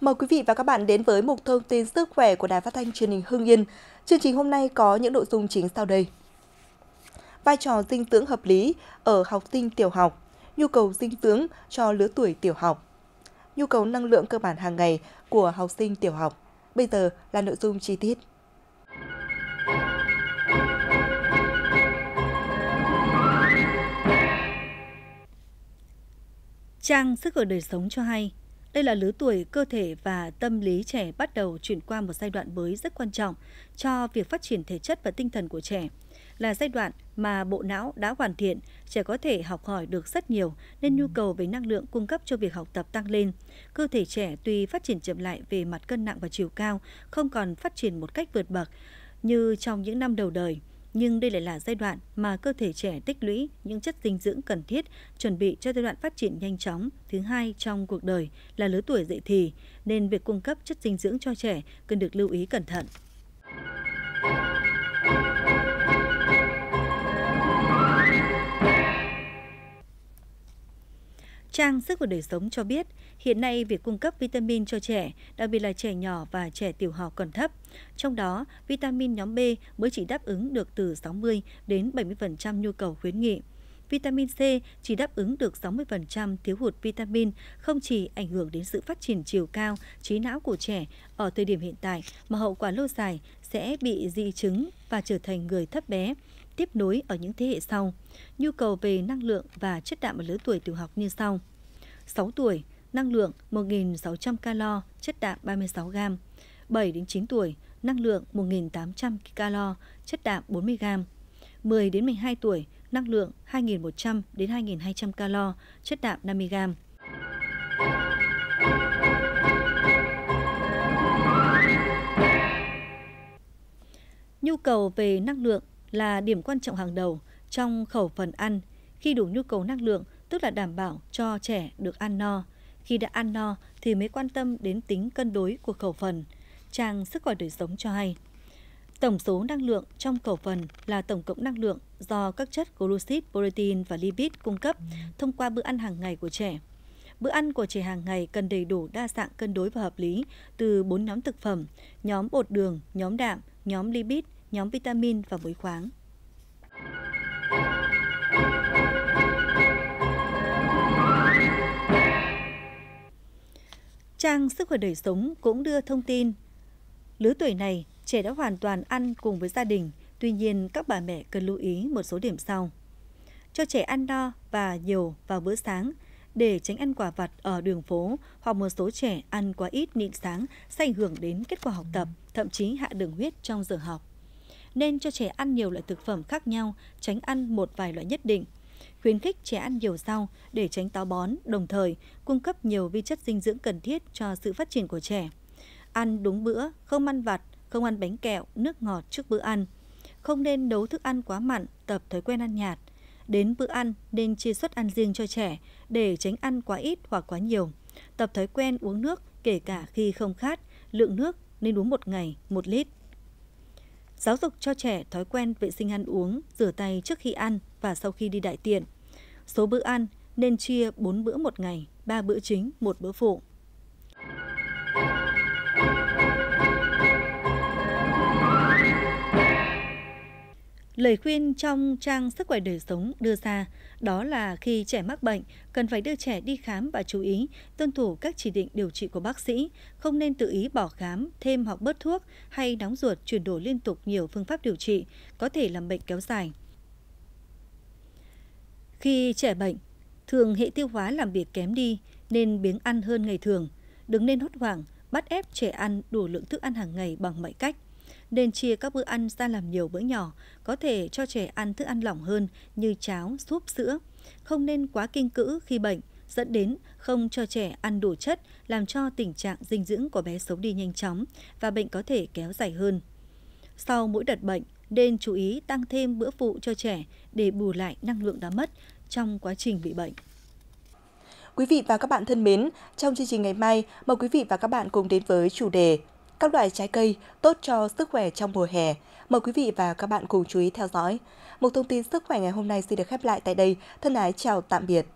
Mời quý vị và các bạn đến với một thông tin sức khỏe của Đài Phát thanh Truyền hình Hưng Yên. Chương trình hôm nay có những nội dung chính sau đây. Vai trò dinh dưỡng hợp lý ở học sinh tiểu học, nhu cầu dinh dưỡng cho lứa tuổi tiểu học, nhu cầu năng lượng cơ bản hàng ngày của học sinh tiểu học. Bây giờ là nội dung chi tiết. Trang Sức ở đời sống cho hay, đây là lứa tuổi cơ thể và tâm lý trẻ bắt đầu chuyển qua một giai đoạn mới rất quan trọng cho việc phát triển thể chất và tinh thần của trẻ. Là giai đoạn mà bộ não đã hoàn thiện, trẻ có thể học hỏi được rất nhiều nên nhu cầu về năng lượng cung cấp cho việc học tập tăng lên. Cơ thể trẻ tuy phát triển chậm lại về mặt cân nặng và chiều cao, không còn phát triển một cách vượt bậc như trong những năm đầu đời nhưng đây lại là giai đoạn mà cơ thể trẻ tích lũy những chất dinh dưỡng cần thiết chuẩn bị cho giai đoạn phát triển nhanh chóng thứ hai trong cuộc đời là lứa tuổi dậy thì, nên việc cung cấp chất dinh dưỡng cho trẻ cần được lưu ý cẩn thận. Trang Sức và Đời Sống cho biết, hiện nay việc cung cấp vitamin cho trẻ, đặc biệt là trẻ nhỏ và trẻ tiểu học còn thấp. Trong đó, vitamin nhóm B mới chỉ đáp ứng được từ 60 đến 70% nhu cầu khuyến nghị. Vitamin C chỉ đáp ứng được 60% thiếu hụt vitamin, không chỉ ảnh hưởng đến sự phát triển chiều cao, trí não của trẻ ở thời điểm hiện tại mà hậu quả lâu dài sẽ bị dị chứng và trở thành người thấp bé tiếp nối ở những thế hệ sau. Nhu cầu về năng lượng và chất đạm ở lứa tuổi tiểu học như sau. 6 tuổi, năng lượng 1.600 calo, chất đạm 36 g. 7 đến 9 tuổi, năng lượng 1.800 calo, chất đạm 40 g. 10 đến 12 tuổi, năng lượng 2.100 đến 2.200 calo, chất đạm 50 g. Nhu cầu về năng lượng là điểm quan trọng hàng đầu trong khẩu phần ăn. Khi đủ nhu cầu năng lượng, tức là đảm bảo cho trẻ được ăn no. Khi đã ăn no thì mới quan tâm đến tính cân đối của khẩu phần. Trang Sức khỏe đời sống cho hay. Tổng số năng lượng trong khẩu phần là tổng cộng năng lượng do các chất glucid, protein và lipid cung cấp thông qua bữa ăn hàng ngày của trẻ. Bữa ăn của trẻ hàng ngày cần đầy đủ đa dạng cân đối và hợp lý từ 4 nhóm thực phẩm, nhóm bột đường, nhóm đạm, nhóm lipid, nhóm vitamin và muối khoáng. Trang Sức khỏe đời sống cũng đưa thông tin lứa tuổi này trẻ đã hoàn toàn ăn cùng với gia đình, tuy nhiên các bà mẹ cần lưu ý một số điểm sau. Cho trẻ ăn no và nhiều vào bữa sáng để tránh ăn quả vặt ở đường phố hoặc một số trẻ ăn quá ít nhịn sáng sẽ ảnh hưởng đến kết quả học tập, thậm chí hạ đường huyết trong giờ học nên cho trẻ ăn nhiều loại thực phẩm khác nhau, tránh ăn một vài loại nhất định. Khuyến khích trẻ ăn nhiều rau để tránh táo bón, đồng thời cung cấp nhiều vi chất dinh dưỡng cần thiết cho sự phát triển của trẻ. Ăn đúng bữa, không ăn vặt, không ăn bánh kẹo, nước ngọt trước bữa ăn. Không nên nấu thức ăn quá mặn, tập thói quen ăn nhạt. Đến bữa ăn nên chia suất ăn riêng cho trẻ để tránh ăn quá ít hoặc quá nhiều. Tập thói quen uống nước kể cả khi không khát, lượng nước nên uống một ngày một lít. Giáo dục cho trẻ thói quen vệ sinh ăn uống, rửa tay trước khi ăn và sau khi đi đại tiện. Số bữa ăn nên chia 4 bữa một ngày, 3 bữa chính, một bữa phụ. Lời khuyên trong trang Sức khỏe đời sống đưa ra đó là khi trẻ mắc bệnh, cần phải đưa trẻ đi khám và chú ý tuân thủ các chỉ định điều trị của bác sĩ, không nên tự ý bỏ khám, thêm hoặc bớt thuốc hay nóng ruột chuyển đổi liên tục nhiều phương pháp điều trị, có thể làm bệnh kéo dài. Khi trẻ bệnh, thường hệ tiêu hóa làm việc kém đi nên biếng ăn hơn ngày thường. Đừng nên hốt hoảng, bắt ép trẻ ăn đủ lượng thức ăn hàng ngày bằng mọi cách nên chia các bữa ăn ra làm nhiều bữa nhỏ, có thể cho trẻ ăn thức ăn lỏng hơn như cháo, súp, sữa. Không nên quá kinh cữ khi bệnh, dẫn đến không cho trẻ ăn đủ chất, làm cho tình trạng dinh dưỡng của bé xấu đi nhanh chóng và bệnh có thể kéo dài hơn. Sau mỗi đợt bệnh, nên chú ý tăng thêm bữa phụ cho trẻ để bù lại năng lượng đã mất trong quá trình bị bệnh. Quý vị và các bạn thân mến, trong chương trình ngày mai, mời quý vị và các bạn cùng đến với chủ đề các loại trái cây tốt cho sức khỏe trong mùa hè. Mời quý vị và các bạn cùng chú ý theo dõi. Một thông tin sức khỏe ngày hôm nay xin được khép lại tại đây. Thân ái chào tạm biệt.